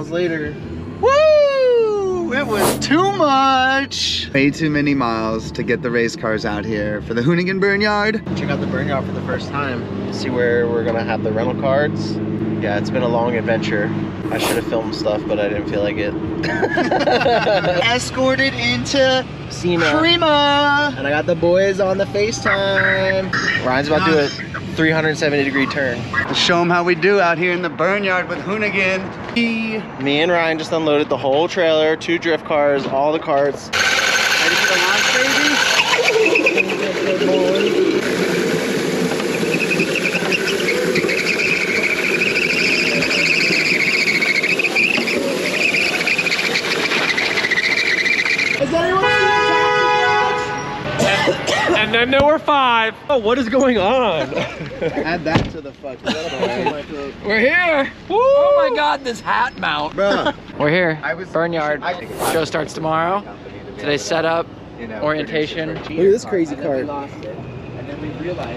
2,500 miles later. Woo! It was too much. Way too many miles to get the race cars out here for the Hoonigan Burnyard. Check out the Burnyard for the first time. See where we're gonna have the rental cards. Yeah, it's been a long adventure. I should have filmed stuff, but I didn't feel like it. Escorted into Sema. Prima. And I got the boys on the FaceTime. Ryan's about to do a 370 degree turn. To show them how we do out here in the Burnyard with Hoonigan. Me and Ryan just unloaded the whole trailer, two drift cars, all the carts. Ready for the launch, baby? And then there were five. Oh, what is going on? Add that to the fucking story. We're here. Oh my God, this hat mount. Bruh. We're here. I was- Burnyard. I- Show starts tomorrow. Today's setup, orientation. Look at this crazy cart.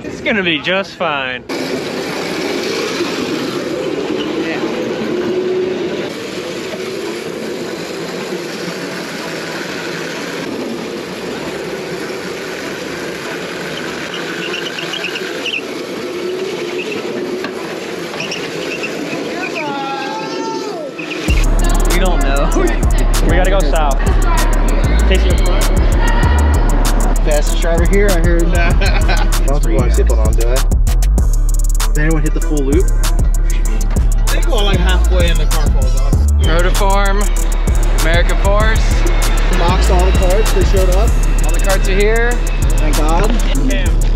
It's gonna be just fine. We gotta go south. Fastest driver here, I heard. Don't want to zip on, do I? Did anyone hit the full loop? They go like halfway and the car falls off. Rotiform, American Force. Boxed all the carts, they showed up. All the carts are here. Thank God. We're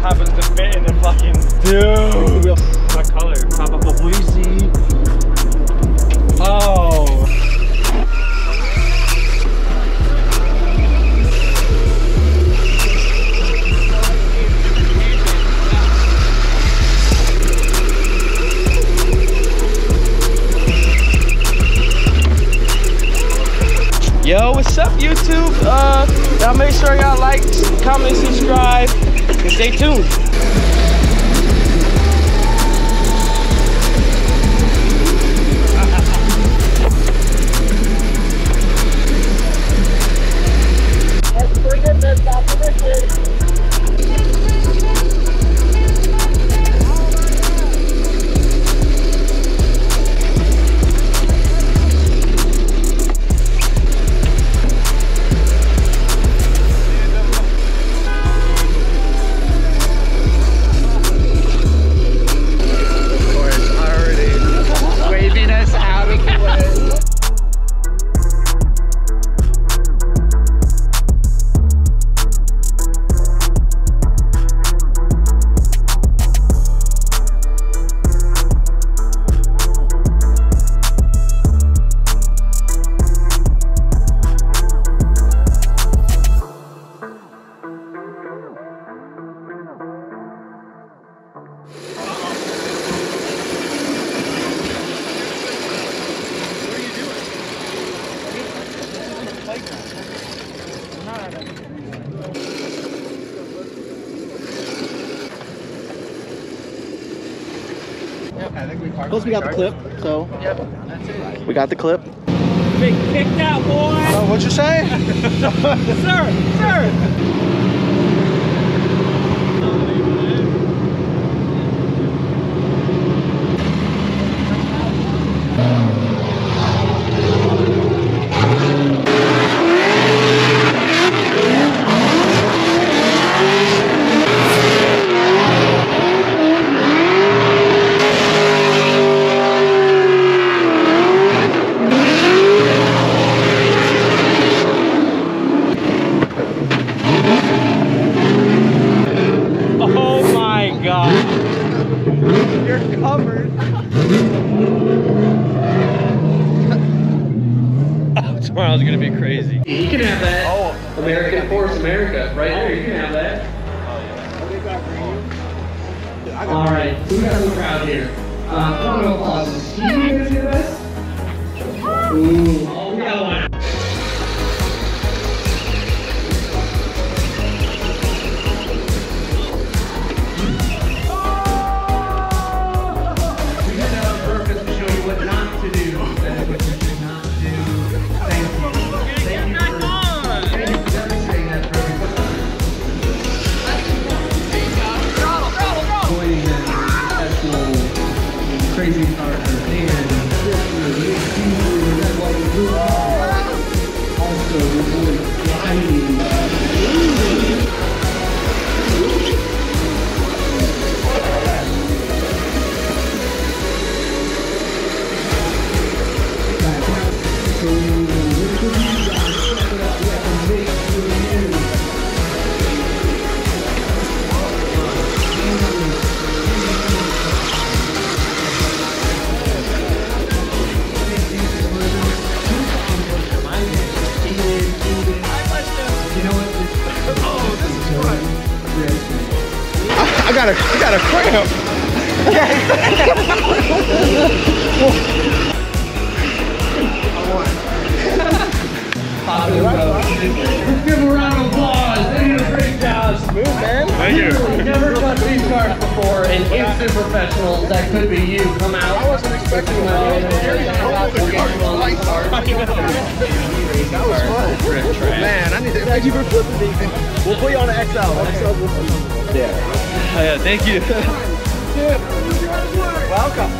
happens to fit in the fucking dude. What color? Oh. Yo, what's up, YouTube? Uh, y'all make sure y'all like, comment, subscribe, stay tuned. Plus we got the clip, so. Yep, that's it. We got the clip. Big kicked out, boy. Oh, what'd you say? sir, sir. Got a, you got a cramp. Give a round of applause. They did a great job. Move, man. Thank you. Never touched these cars before, and instant professionals. That could be you. Come out. I wasn't expecting that. That was fun. Man, I need to thank you for flipping these. We'll put you on an XL. XL. Yeah. Oh, yeah, thank you. Welcome.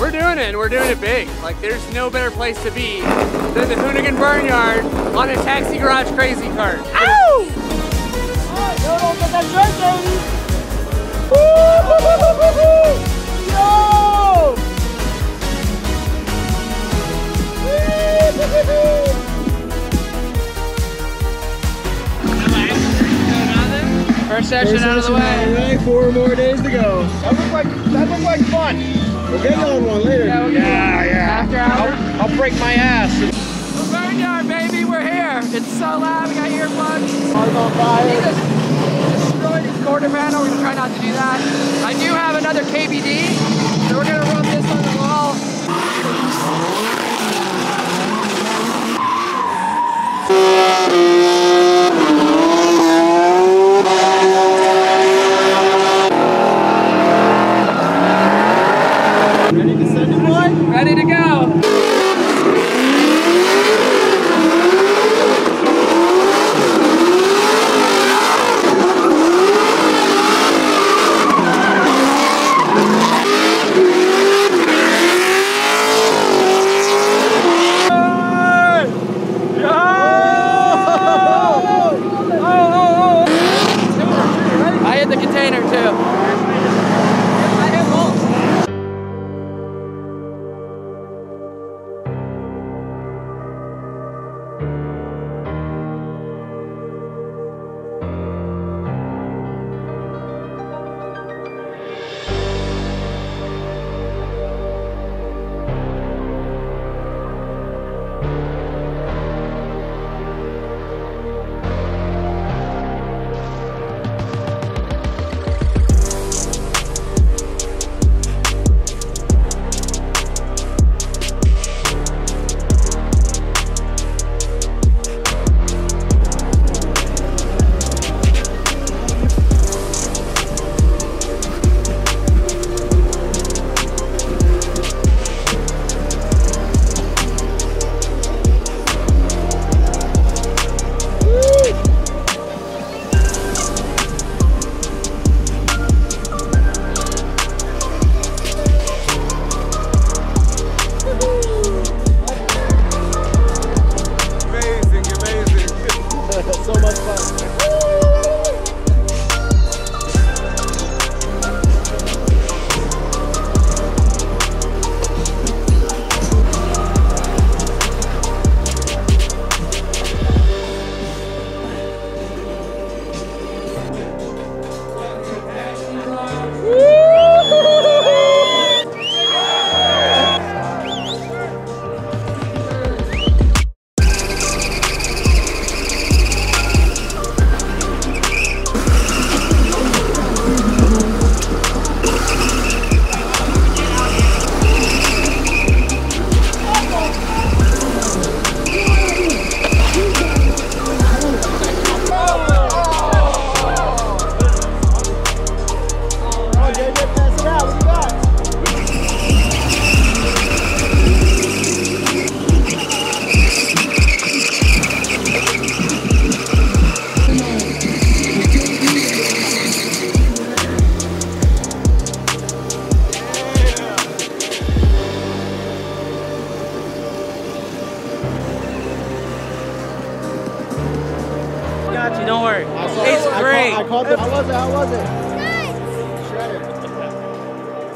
We're doing it, and we're doing it big. Like, there's no better place to be than the Hoonigan Burnyard on a taxi garage crazy cart. First session out of the way. Four more days to go. That looked like that looked like fun. We'll get you on one later. Yeah, we'll yeah, yeah. After hours. I'll, I'll break my ass. Burnyard, baby, we're here. It's so loud. We got earplugs. Car's on We fire. just destroyed his quarter panel. We're gonna try not to do that. I do have another KBD, so we're gonna rub this on the wall.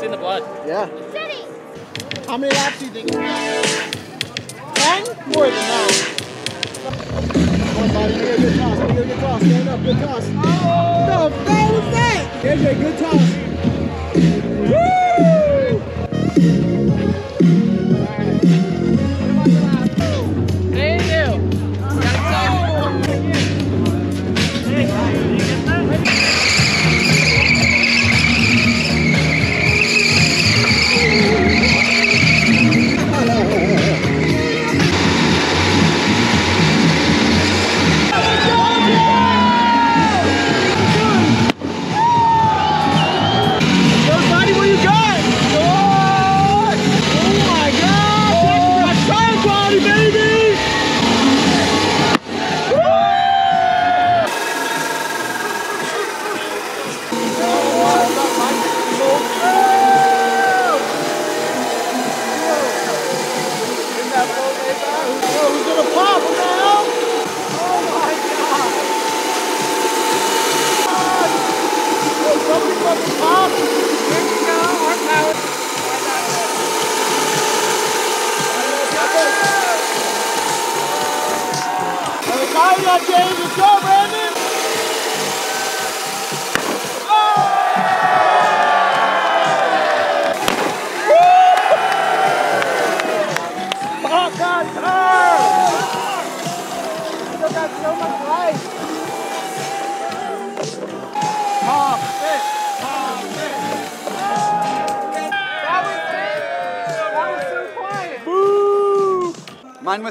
in the blood. Yeah. How many laps do you think? Ten? More than that. Come on, buddy. Give it a good toss. Give it a good toss. Stand up. Good toss. Oh! The hell was that? JJ, good toss. Woo!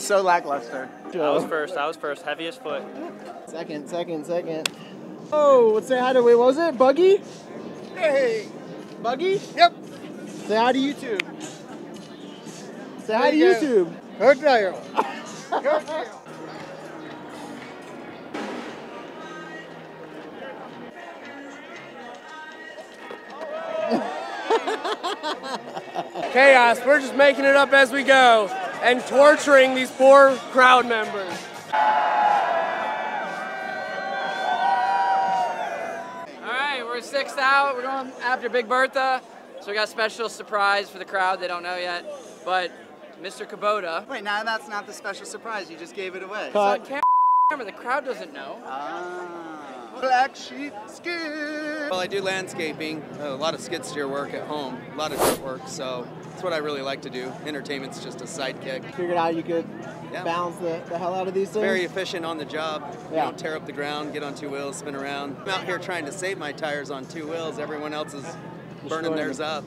Was so lackluster. I was first. I was first. Heaviest foot. Second, second, second. Oh, let's say hi to, wait, what was it? Buggy? Hey. Buggy? Yep. Say hi to YouTube. Say hi to There you YouTube. Good deal. Chaos, we're just making it up as we go and torturing these poor crowd members. All right, we're sixth out. We're going after Big Bertha. So we got a special surprise for the crowd. They don't know yet. But Mr. Kubota. Wait, now that's not the special surprise. You just gave it away. It's on camera. The crowd doesn't know. Ah. Black sheep skin. Well, I do landscaping, a lot of skid steer work at home, a lot of dirt work, so that's what I really like to do. Entertainment's just a sidekick. Figured out you could Yeah. balance the, the hell out of these things. Very efficient on the job. You Yeah. don't tear up the ground, get on two wheels, spin around. I'm out here trying to save my tires on two wheels. Everyone else is burning theirs up.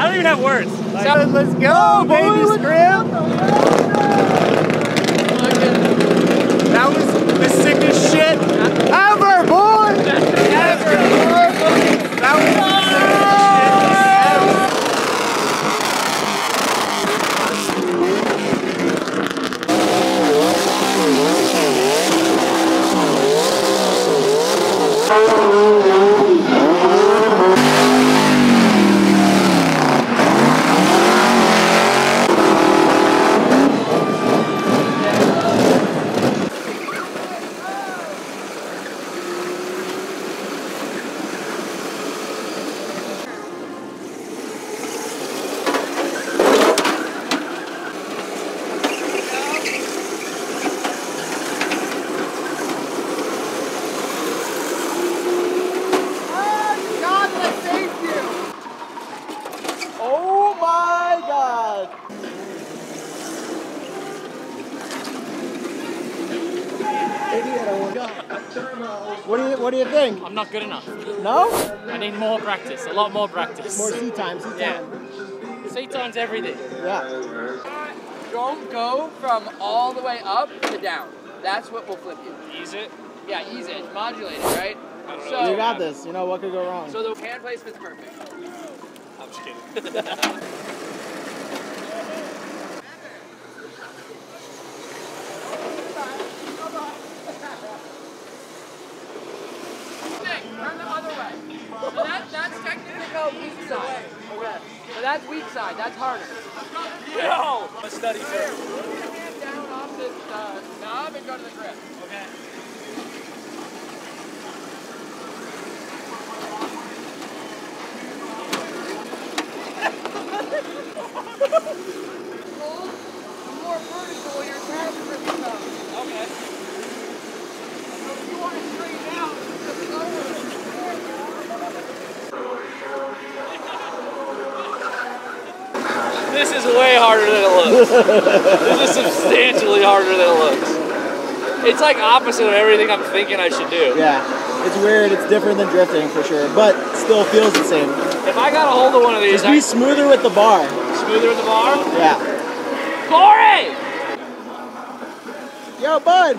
I don't even have words. Like, Let's go, baby scrim. That was the sickest shit ever, boy. Ever. That was the sickest shit ever. God, I saved you! Oh my God! What do you What do you think? I'm not good enough. No? I need more practice. A lot more practice. More seat time. Seat Yeah. time. Seat times everything. Yeah. Don't go from all the way up to down. That's what will flip you. Ease it. Yeah, ease it. It's modulated, right? So, You got this. You know what could go wrong. So the hand placement's perfect. I'm just kidding. correct. So that, that's technically called weak side. Okay. So that's weak side. That's harder. No. A study too. Put your hand down off this uh, knob and go to the grip. Okay. This is substantially harder than it looks. It's like opposite of everything I'm thinking I should do. Yeah, it's weird. It's different than drifting for sure, but still feels the same. If I got a hold of one of these, Just be I'd smoother with the bar. smoother with the bar. Yeah. Corey! Yo, bud.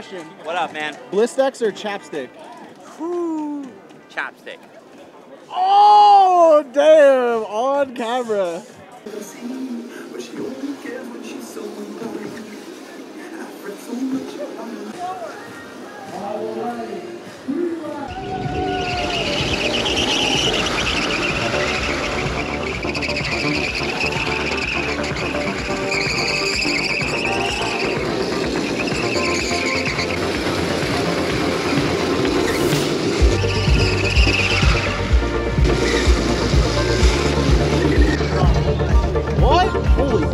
Question. What up, man? Blistex or chapstick? Chopstick. Oh, damn. On camera.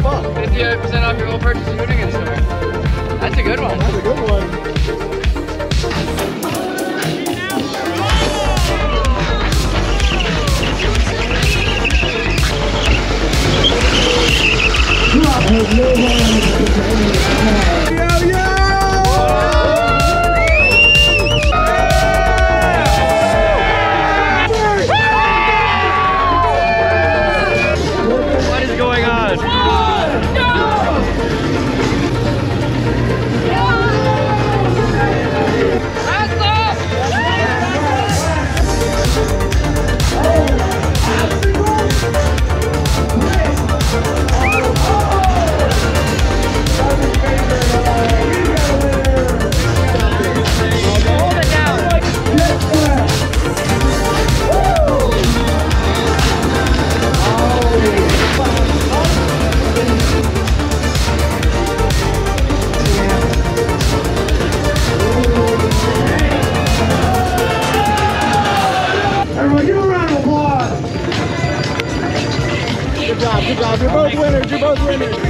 Holy fuck. 58% off your whole purchase of Hoonigan store. That's a good one. That's a good one. What both winners.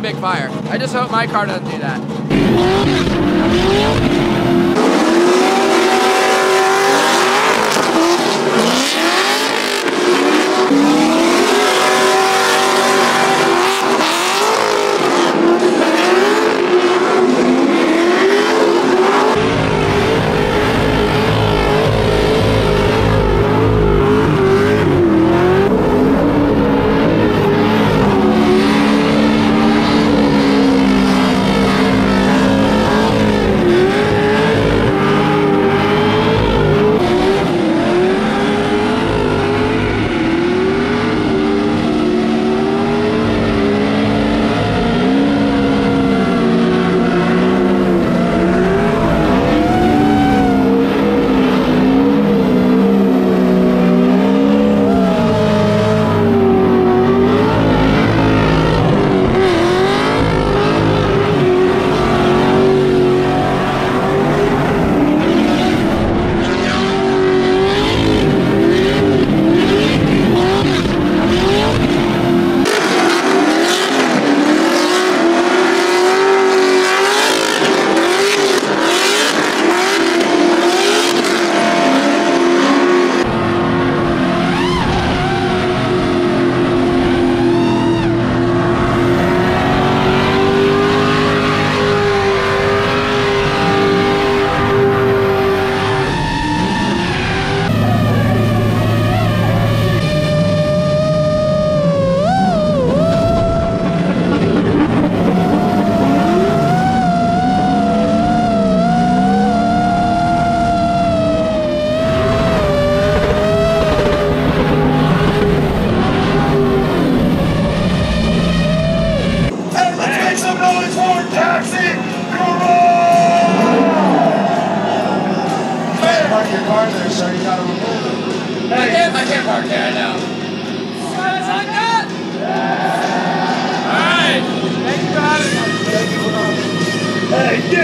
Really big fire. I just hope my car doesn't do that.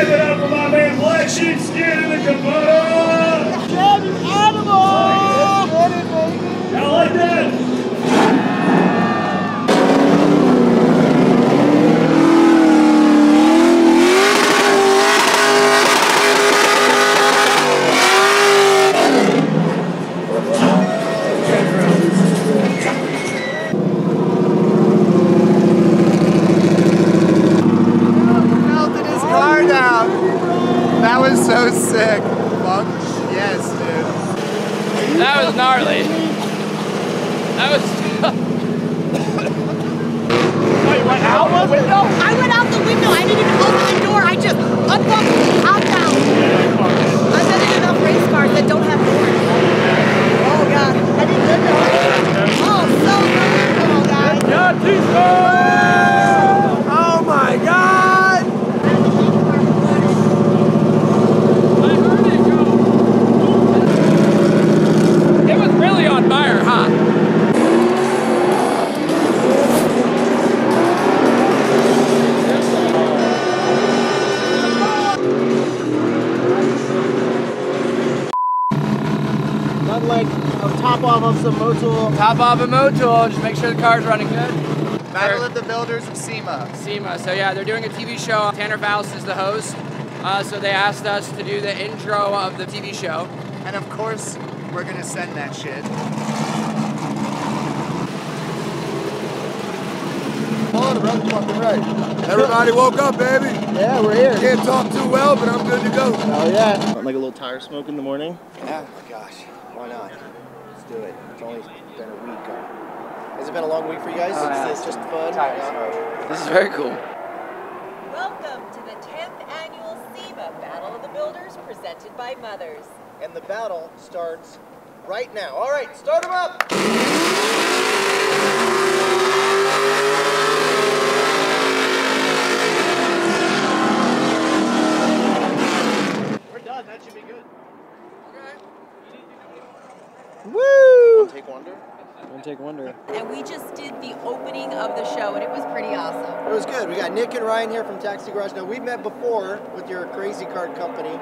Give it up for my man Black Sheepskin in the Kubota! Damn, you animal! Let's get it, baby. I like that! melted his car down. That was so sick. Fuck yes, dude. That was gnarly. That was. Wait, went out the window? I went out the window. I didn't even open the door. I just unbuckled and hopped out. I've been in enough race cars that don't have doors. Oh god, I didn't get that. Oh, so comfortable, guys. Yeah, Oh my god! It was really on fire, huh? Not like a top off of some Motul. Top off of Motul, just make sure the car's running good. Battle of the Builders of SEMA. SEMA. So yeah, they're doing a TV show. Tanner Foust is the host. Uh, so they asked us to do the intro of the TV show. And of course, we're gonna send that shit. On, brother, fucking right. Everybody woke up, baby. Yeah, we're here. Can't talk too well, but I'm good to go. Oh yeah. Like a little tire smoke in the morning. Yeah, oh gosh, why not? Let's do it. It's only been a week. Has it been a long week for you guys? Oh, is this just fun? Yeah. This is very cool. Welcome to the 10th annual SEMA Battle of the Builders presented by Mothers. And the battle starts right now. All right, start them up. We're done. That should be good. Woo! Take wonder. Don't take wonder. And we just did the opening of the show, and it was pretty awesome. It was good. We got Nick and Ryan here from Taxi Garage. Now, we've met before with your crazy cart company.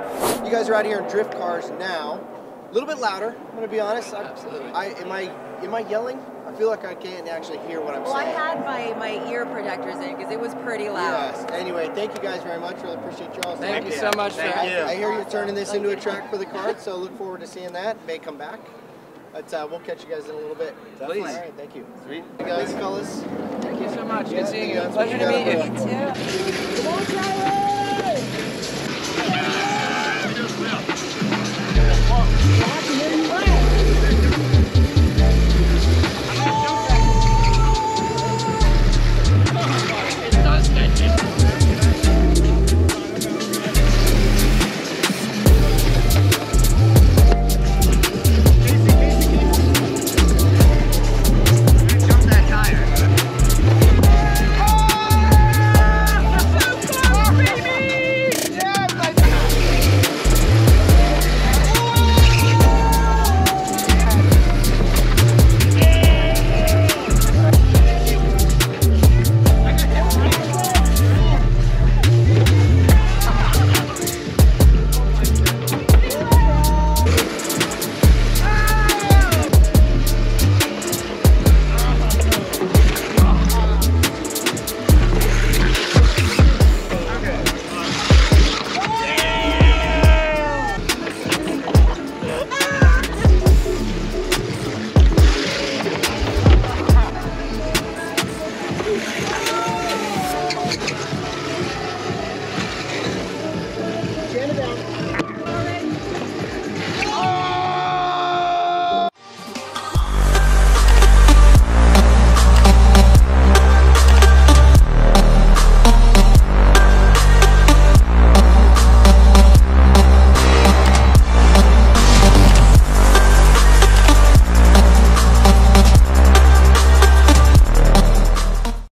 You guys are out here in drift cars now. A little bit louder. I'm gonna be honest. I, Absolutely. I am I am I yelling? I feel like I can't actually hear what I'm saying. Well, I had my, my ear protectors in because it was pretty loud. Yes. Anyway, thank you guys very much. Really appreciate y'all. Thank you so much for I, I hear you're turning this into a track for the cart, so look forward to seeing that. May come back. But uh, we'll catch you guys in a little bit. Please. All right. Thank you. Sweet. Hey guys, fellas. Thank you so much. Yeah, Good seeing you. thank you. Pleasure to meet you. Me too. Come on, Tyler!